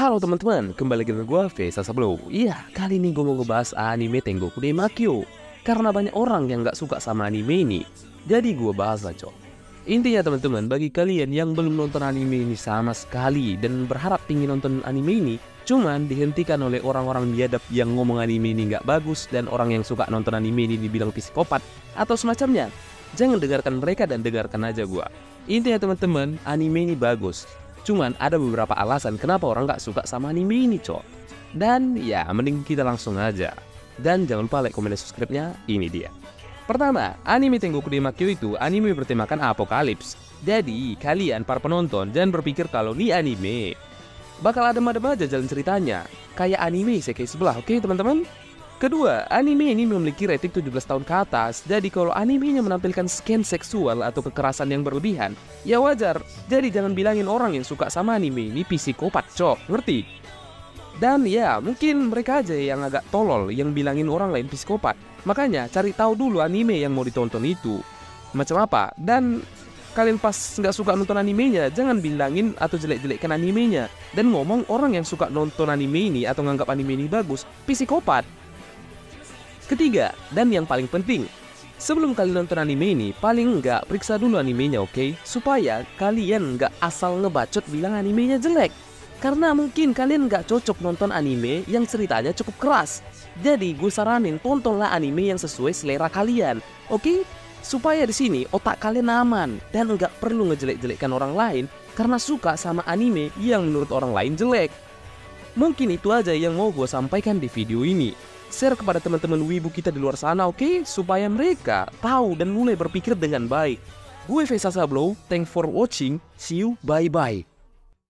Halo teman-teman, kembali lagi dengan gue Vesa Sablo. Iya, kali ini gue mau ngebahas anime Tengoku Demakyo Karena banyak orang yang gak suka sama anime ini. Jadi gue bahas cok. Intinya teman-teman, bagi kalian yang belum nonton anime ini sama sekali Dan berharap ingin nonton anime ini Cuman dihentikan oleh orang-orang biadab yang ngomong anime ini gak bagus Dan orang yang suka nonton anime ini dibilang psikopat Atau semacamnya. Jangan dengarkan mereka dan dengarkan aja gue Intinya teman-teman, anime ini bagus Cuman ada beberapa alasan kenapa orang gak suka sama anime ini cok. Dan ya mending kita langsung aja. Dan jangan lupa like, komen, dan subscribe-nya. Ini dia. Pertama, anime Tengoku Demakyo itu anime bertemakan apokalips. Jadi kalian para penonton jangan berpikir kalau ini anime. Bakal adem-adem aja jalan ceritanya. Kayak anime Isekai sebelah, oke teman-teman? Kedua, anime ini memiliki rating 17 tahun ke atas, jadi kalau animenya menampilkan scan seksual atau kekerasan yang berlebihan, ya wajar. Jadi jangan bilangin orang yang suka sama anime ini psikopat, cok, ngerti? Dan ya, mungkin mereka aja yang agak tolol yang bilangin orang lain psikopat. Makanya cari tahu dulu anime yang mau ditonton itu. Macam apa? Dan kalian pas nggak suka nonton animenya, jangan bilangin atau jelek-jelekkan animenya. Dan ngomong orang yang suka nonton anime ini atau nganggap anime ini bagus, psikopat. Ketiga, dan yang paling penting, sebelum kalian nonton anime ini, paling nggak periksa dulu animenya oke? Okay? Supaya kalian nggak asal ngebacot bilang animenya jelek. Karena mungkin kalian nggak cocok nonton anime yang ceritanya cukup keras. Jadi gue saranin tontonlah anime yang sesuai selera kalian, oke? Okay? Supaya di sini otak kalian aman dan nggak perlu ngejelek-jelekkan orang lain karena suka sama anime yang menurut orang lain jelek. Mungkin itu aja yang mau gue sampaikan di video ini share kepada teman-teman wibu kita di luar sana, oke? Okay? Supaya mereka tahu dan mulai berpikir dengan baik. Gue Faisal Sablo, thanks for watching, see you, bye-bye.